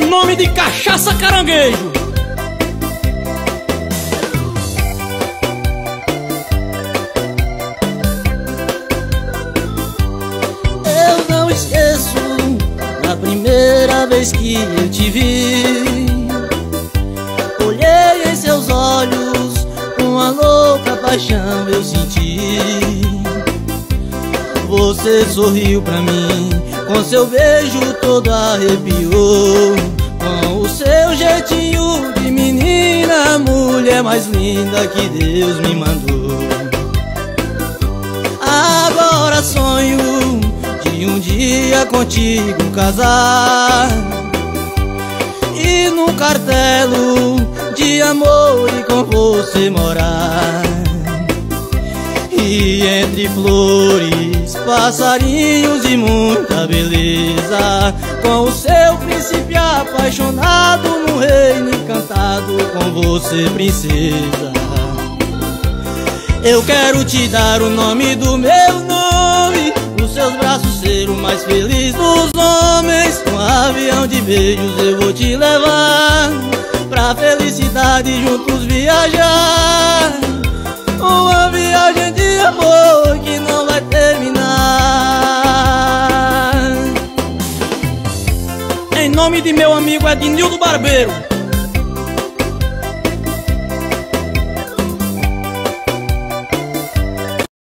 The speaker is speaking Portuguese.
nome de Cachaça Caranguejo. Eu não esqueço a primeira vez que eu te vi. Olhei em seus olhos, uma louca paixão eu senti. Você sorriu pra mim, com seu beijo todo arrepiou. Com o seu jeitinho de menina, mulher mais linda que Deus me mandou. Agora sonho de um dia contigo casar E num cartelo de amor e com você morar Entre flores, passarinhos e muita beleza. Com o seu príncipe apaixonado no reino encantado Com você princesa. Eu quero te dar o nome do meu nome Nos seus braços ser o mais feliz dos homens. Um avião de beijos eu vou te levar Pra felicidade juntos viajar Em nome de meu amigo Ednildo Barbeiro